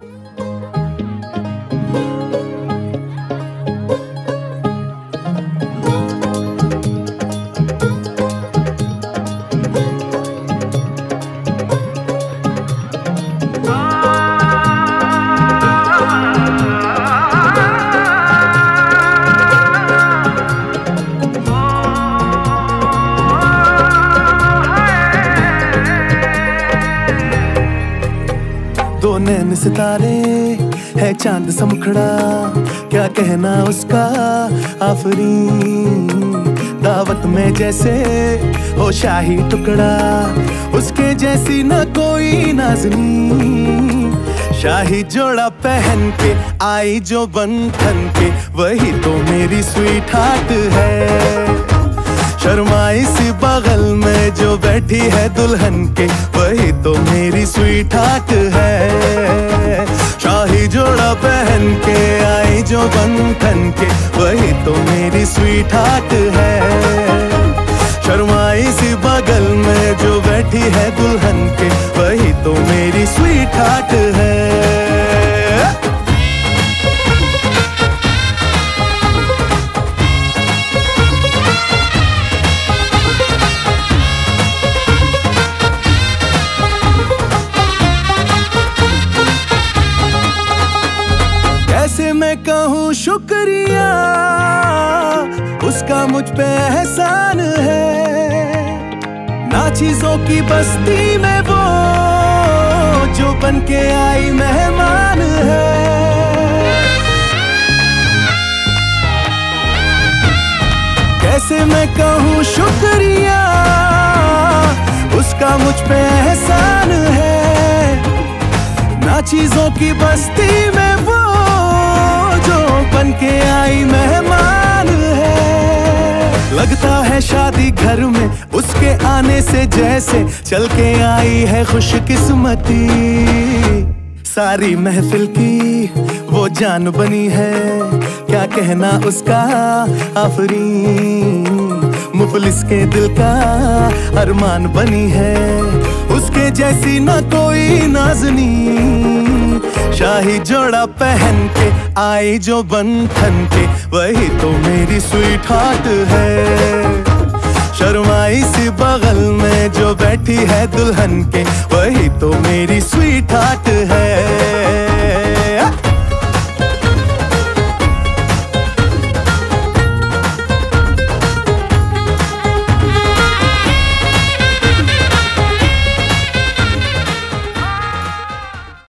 Música नैन सितारे, है चाँद समखड़ा, क्या कहना उसका आफरी? दावत में जैसे हो शाही टुकड़ा, उसके जैसी न कोई नाजनी शाही जोड़ा पहन के आई जो बंधन के, वही तो मेरी स्वीट हार्ट है। शर्माई सी बगल में जो बैठी है दुल्हन के पहन के आई जो बंधन के, वही तो मेरी स्वीट हार्ट है। शर्माई सी बगल में जो बैठी है दुल्हन के, वही तो मेरी स्वीट हार्ट है। मैं कहूँ शुक्रिया, उसका मुझ पे एहसान है। ना चीज़ों की बस्ती में वो, जो बन के आई मेहमान है। कैसे मैं कहूँ शुक्रिया, उसका मुझ पे एहसान है। ना चीज़ों की बस्ती में वो बन के आई मेहमान है। लगता है शादी घर में उसके आने से जैसे चल के आई है खुशकिस्मती। सारी महफिल की वो जान बनी है। क्या कहना उसका आफरी? मुफलिस के दिल का अरमान बनी है। उसके जैसी ना कोई नाजनी। शाही जोड़ा पहन के आई जो बंधन के, वही तो मेरी स्वीट हार्ट है। शर्माई सी बगल में जो बैठी है दुल्हन के, वही तो मेरी स्वीट हार्ट है।